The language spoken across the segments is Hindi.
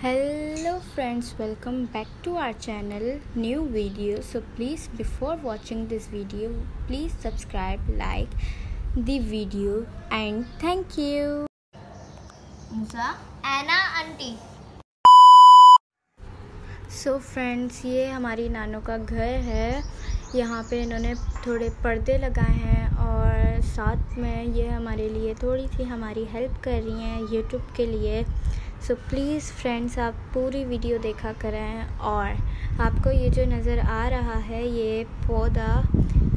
Hello friends welcome back to our channel new video so please before watching this video please subscribe like the video and thank you Anna auntie so friends ये हमारी नानों का घर है। यहाँ पे इन्होंने थोड़े पर्दे लगाए हैं और साथ में ये हमारे लिए थोड़ी सी हमारी हेल्प कर रही हैं यूट्यूब के लिए। सो प्लीज़ फ्रेंड्स आप पूरी वीडियो देखा करें और आपको ये जो नज़र आ रहा है ये पौधा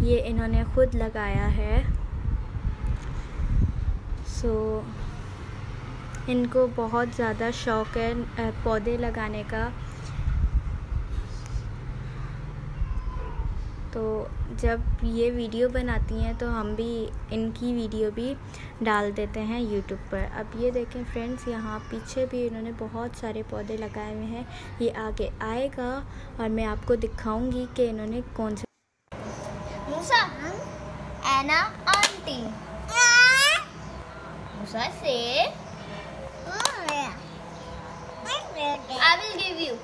ये इन्होंने ख़ुद लगाया है। सो so, इनको बहुत ज़्यादा शौक़ है पौधे लगाने का। तो जब ये वीडियो बनाती हैं तो हम भी इनकी वीडियो भी डाल देते हैं यूट्यूब पर। अब ये देखें फ्रेंड्स यहाँ पीछे भी इन्होंने बहुत सारे पौधे लगाए हुए हैं। ये आगे आएगा और मैं आपको दिखाऊँगी कि इन्होंने कौन से मूसा एना आंटी। मूसा से I will give you.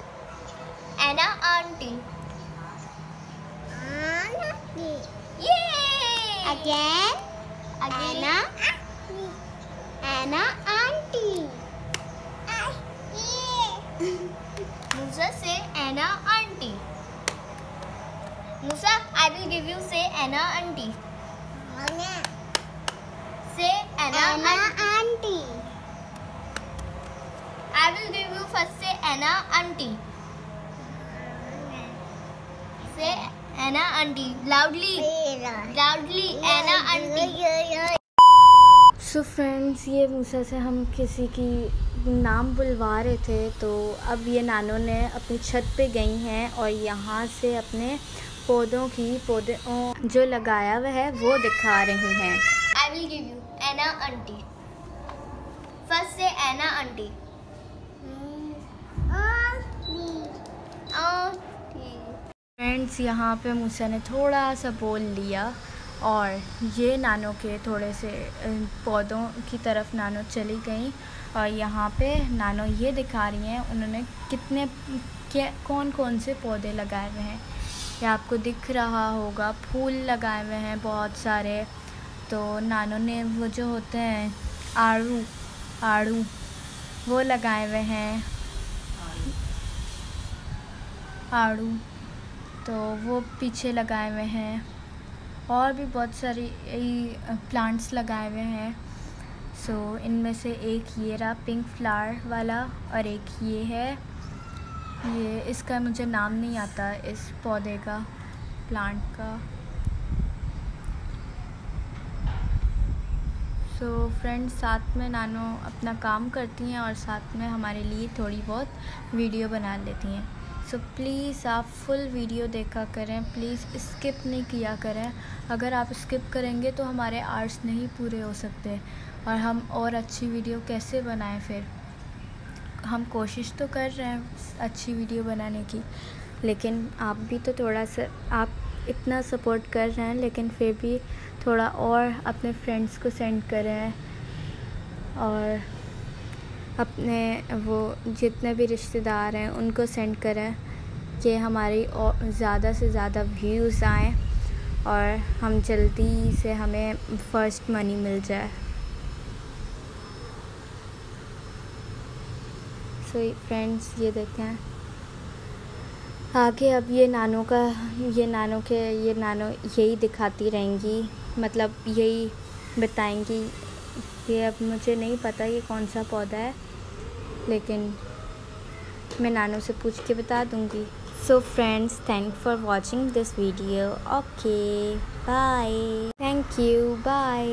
Anna auntie Again. Again. Anna. Anna auntie. Musa say Anna auntie. Musa, I will give you say Anna auntie. Say Anna, Anna auntie. auntie. I will give you first say Anna auntie. Say Anna auntie. Loudly. Loudly. Anna auntie. So so friends ये मूसा से हम किसी की नाम बुलवा रहे थे तो अब ये नानों ने अपनी छत पे गई हैं और यहाँ से अपने पौधों की पौधे जो लगाया हुआ है वो दिखा रही हैं I will give you Anna auntie. First say Anna auntie. Auntie. Friends, यहाँ पे मूसा ने थोड़ा सा बोल लिया और ये नानों के थोड़े से पौधों की तरफ़ नानो चली गई और यहाँ पे नानो ये दिखा रही हैं, उन्होंने कितने, क्या कौन कौन से पौधे लगाए हुए हैं। ये आपको दिख रहा होगा, फूल लगाए हुए हैं बहुत सारे। तो नानों ने वो जो होते हैं, आड़ू आड़ू, वो लगाए हुए हैं। आड़ू। तो वो पीछे लगाए हुए हैं। और भी बहुत सारी प्लांट्स लगाए हुए हैं। सो so, इनमें से एक ये रहा पिंक फ्लावर वाला और एक ये है। ये इसका मुझे नाम नहीं आता इस पौधे का प्लांट का। सो so, फ्रेंड्स साथ में नानो अपना काम करती हैं और साथ में हमारे लिए थोड़ी बहुत वीडियो बना लेती हैं। सो प्लीज़ आप फुल वीडियो देखा करें. प्लीज़ स्किप नहीं किया करें. अगर आप स्किप करेंगे तो हमारे आर्ट्स नहीं पूरे हो सकते. और हम और अच्छी वीडियो कैसे बनाएँ फिर? हम कोशिश तो कर रहे हैं अच्छी वीडियो बनाने की, लेकिन आप भी तो थोड़ा सा, आप इतना सपोर्ट कर रहे हैं, लेकिन फिर भी थोड़ा और अपने फ्रेंड्स को सेंड करें. और अपने वो जितने भी रिश्तेदार हैं, उनको सेंड करें कि हमारी और ज़्यादा से ज़्यादा व्यूज़ आएँ और हम जल्दी से हमें फ़र्स्ट मनी मिल जाए। सो फ्रेंड्स ये देखें आगे अब ये नानों का, ये नानों के, ये नानों यही दिखाती रहेंगी मतलब यही बताएँगी। ये अब मुझे नहीं पता ये कौन सा पौधा है। लेकिन मैं नानों से पूछ के बता दूँगी। So friends thank for watching this video okay bye thank you bye